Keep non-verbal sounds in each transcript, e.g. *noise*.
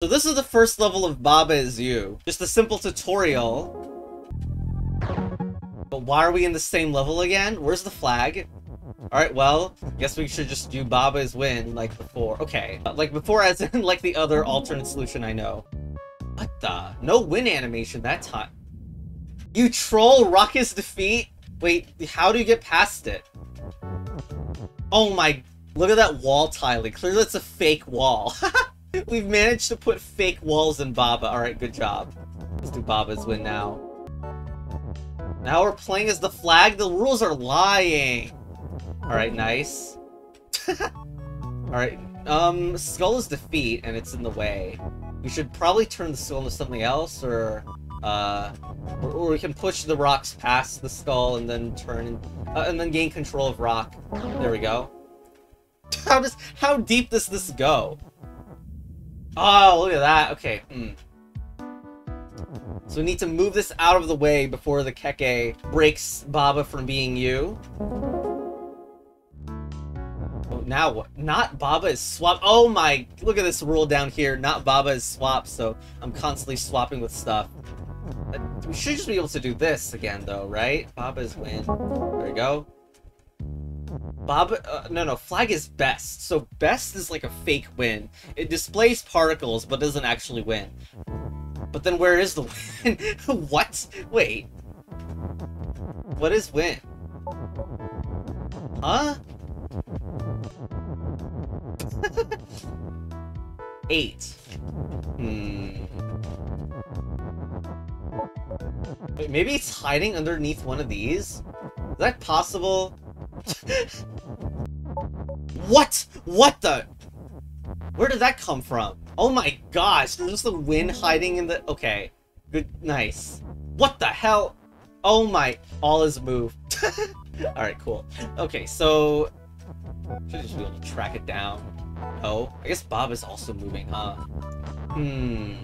So this is the first level of Baba is You. Just a simple tutorial. But why are we in the same level again? Where's the flag? Alright, well, guess we should just do Baba win like before. Okay, like before as in like the other alternate solution I know. What the? No win animation that time. You troll Ruckus defeat? Wait, how do you get past it? Oh my, look at that wall tiling. Clearly it's a fake wall. *laughs* *laughs* We've managed to put fake walls in Baba. Alright, good job. Let's do Baba's win now. Now we're playing as the flag? The rules are lying! Alright, nice. *laughs* Alright, um, Skull is defeat, and it's in the way. We should probably turn the skull into something else, or, uh, or, or we can push the rocks past the skull and then turn, uh, and then gain control of rock. There we go. *laughs* How does, how deep does this go? Oh, look at that. Okay, hmm. So we need to move this out of the way before the Keke breaks Baba from being you. Oh, now what? Not Baba is swap. Oh my, look at this rule down here. Not Baba is swap, so I'm constantly swapping with stuff. Uh, we should just be able to do this again, though, right? Baba is win. There we go. Baba, uh, no, no, flag is best. So best is like a fake win. It displays particles, but doesn't actually win. But then where is the win? *laughs* what? Wait. What is win? Huh? *laughs* Eight. Hmm. Wait, maybe it's hiding underneath one of these? Is that possible? *laughs* what? What the? Where did that come from? Oh my gosh, there's the wind hiding in the... Okay. Good, nice. What the hell? Oh my, all is moved. *laughs* Alright, cool. Okay, so... Should just be able to track it down. Oh, I guess Bob is also moving, huh? Hmm.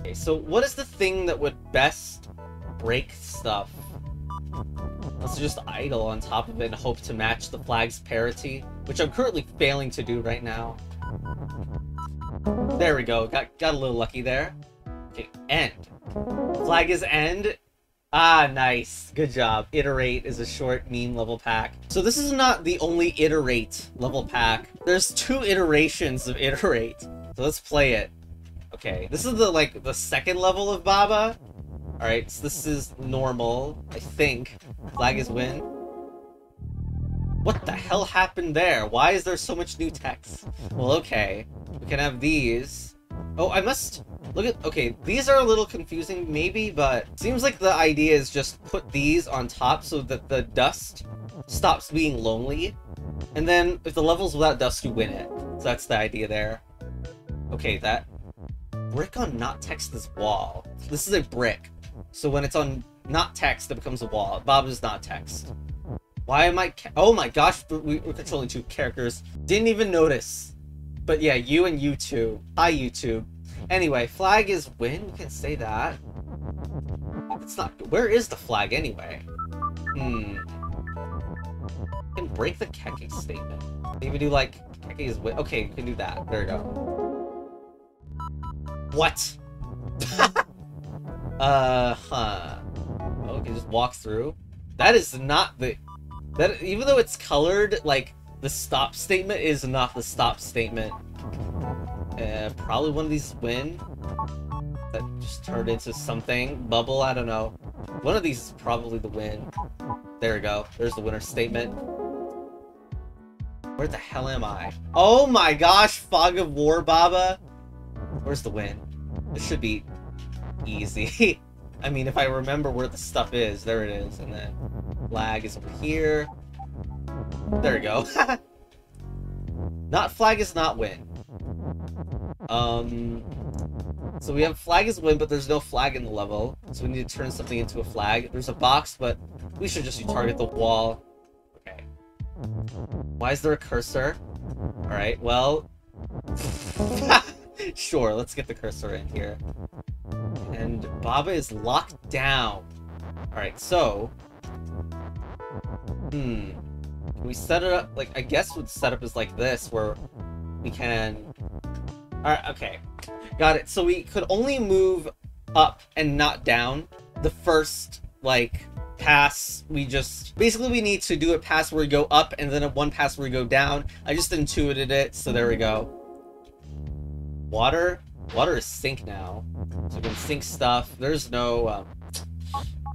Okay, so what is the thing that would best break stuff? Let's just idle on top of it and hope to match the flag's parity, which I'm currently failing to do right now. There we go. Got got a little lucky there. Okay, end. Flag is end. Ah, nice. Good job. Iterate is a short meme level pack. So this is not the only iterate level pack. There's two iterations of iterate. So let's play it. Okay, this is the like the second level of Baba. Alright, so this is normal, I think. Flag is win. What the hell happened there? Why is there so much new text? Well, okay. We can have these. Oh, I must... Look at... Okay, these are a little confusing, maybe, but... Seems like the idea is just put these on top so that the dust stops being lonely. And then, if the level's without dust, you win it. So that's the idea there. Okay, that... Brick on not text this wall. This is a brick. So when it's on not text, it becomes a wall. Bob is not text. Why am I... Oh my gosh, we're controlling two characters. Didn't even notice. But yeah, you and YouTube. Hi, YouTube. Anyway, flag is win. We can say that. It's not... Where is the flag anyway? Hmm. can break the Keke statement. Maybe do like... Keke is win. Okay, you can do that. There we go. What? *laughs* uh, huh. Okay, just walk through? That is not the... That even though it's colored, like the stop statement is not the stop statement. Uh, probably one of these win. That just turned into something. Bubble, I don't know. One of these is probably the win. There we go. There's the winner statement. Where the hell am I? Oh my gosh, Fog of War, Baba! Where's the win? This should be easy. *laughs* I mean, if I remember where the stuff is, there it is. And then flag is over here. There we go. *laughs* not flag is not win. Um, so we have flag is win, but there's no flag in the level. So we need to turn something into a flag. There's a box, but we should just target the wall. Okay. Why is there a cursor? Alright, well... *laughs* sure, let's get the cursor in here. And Baba is locked down. Alright, so... Hmm. Can we set it up, like, I guess what setup is like this, where we can... Alright, okay. Got it. So we could only move up and not down. The first, like, pass, we just... Basically, we need to do a pass where we go up, and then a one pass where we go down. I just intuited it, so there we go. Water? Water is sink now. So we can sink stuff. There's no, um...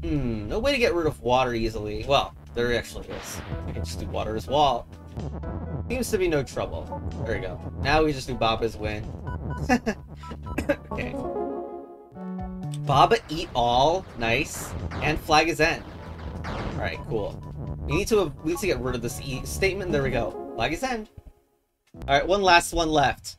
Hmm, no way to get rid of water easily. Well, there actually is. We can just do water as wall. Seems to be no trouble. There we go. Now we just do Baba's win. *laughs* okay. Baba eat all. Nice. And flag is end. Alright, cool. We need to we need to get rid of this e statement. There we go. Flag is end. Alright, one last one left.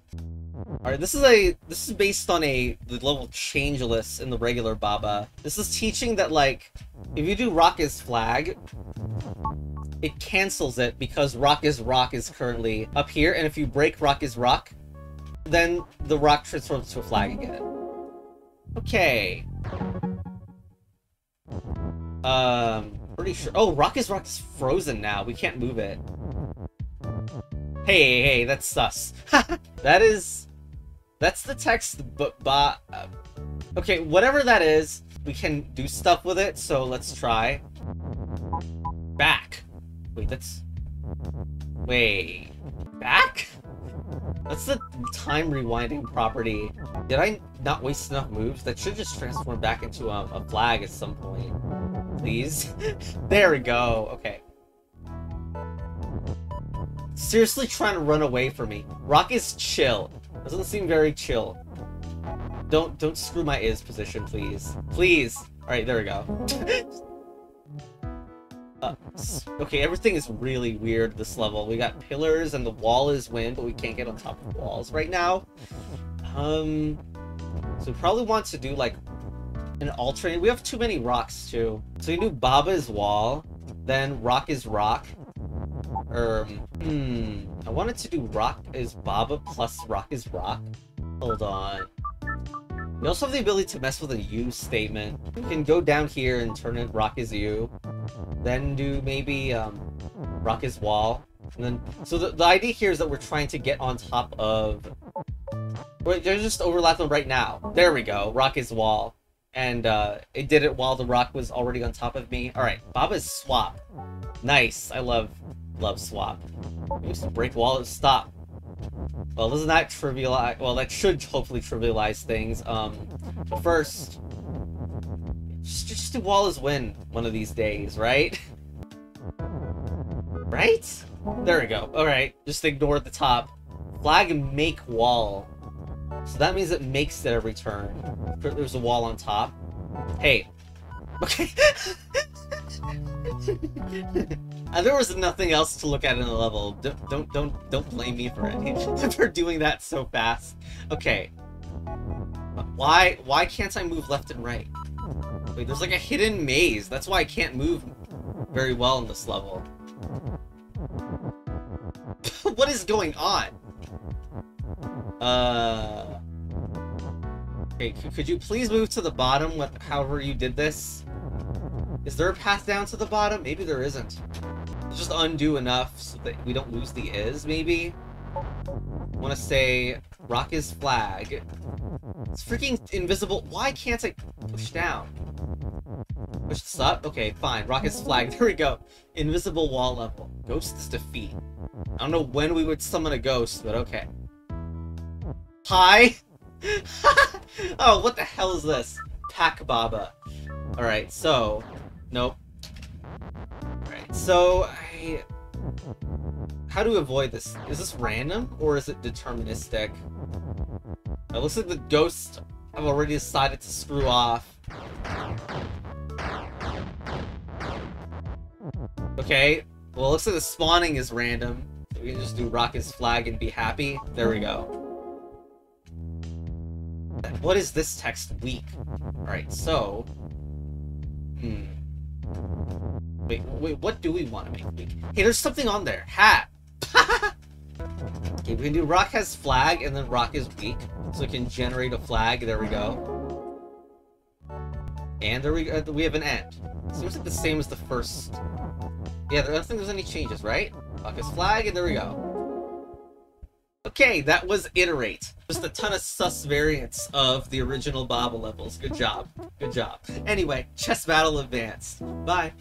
Alright, this is a this is based on a the level changeless in the regular Baba. This is teaching that like if you do rock is flag, it cancels it because rock is rock is currently up here, and if you break rock is rock, then the rock transforms to a flag again. Okay. Um, pretty sure. Oh, rock is rock is frozen now. We can't move it. Hey, hey, that's sus. *laughs* that is that's the text, but, but uh, okay, whatever that is, we can do stuff with it, so let's try. Back. Wait, that's... Wait. Back? That's the time rewinding property. Did I not waste enough moves? That should just transform back into a, a flag at some point. Please? *laughs* there we go. Okay. Seriously trying to run away from me. Rock is chill. Doesn't seem very chill. Don't don't screw my is position, please. Please! Alright, there we go. *laughs* uh, okay, everything is really weird this level. We got pillars and the wall is wind, but we can't get on top of walls right now. Um, so we probably want to do like an alternate. We have too many rocks too. So we do Baba's wall, then rock is rock, um, hmm. I wanted to do rock is Baba plus rock is rock. Hold on. We also have the ability to mess with a U statement. We can go down here and turn it rock is U. Then do maybe um, rock is wall. And then, so the, the idea here is that we're trying to get on top of... Wait, they're just overlapping right now. There we go. Rock is wall. And uh, it did it while the rock was already on top of me. Alright, Baba's swap. Nice. I love love swap. Used to break walls. Stop. Well, doesn't that trivialize? Well, that should hopefully trivialize things. Um, but first, just, just do wall is win one of these days, right? *laughs* right? There we go. All right, just ignore the top. Flag and make wall. So that means it makes it every turn. There's a wall on top. Hey. Okay. *laughs* *laughs* And there was nothing else to look at in the level. Don't don't don't, don't blame me for *laughs* for doing that so fast. Okay. Why why can't I move left and right? Wait, there's like a hidden maze. That's why I can't move very well in this level. *laughs* what is going on? Uh. Okay, could you please move to the bottom? What, however you did this. Is there a path down to the bottom? Maybe there isn't. Just undo enough so that we don't lose the is, maybe? I want to say rock is flag. It's freaking invisible. Why can't I push down? Push this up? Okay, fine. Rock is flag. *laughs* There we go. Invisible wall level. Ghost is defeat. I don't know when we would summon a ghost, but okay. Hi? *laughs* oh, what the hell is this? Pack Baba. Alright, so Nope. Alright, so How do we avoid this? Is this random, or is it deterministic? It looks like the ghosts have already decided to screw off. Okay, well it looks like the spawning is random. So we can just do Rocket's flag and be happy. There we go. What is this text? Weak. Alright, so... Hmm. Wait, wait, what do we want to make? Hey, there's something on there. Hat! *laughs* okay, we can do rock has flag, and then rock is weak. So we can generate a flag. There we go. And there we go. We have an end. Seems like the same as the first. Yeah, I don't think there's any changes, right? Rock is flag, and there we go. Okay, that was Iterate. Just a ton of sus variants of the original Baba levels. Good job. Good job. Anyway, Chess Battle Advanced. Bye.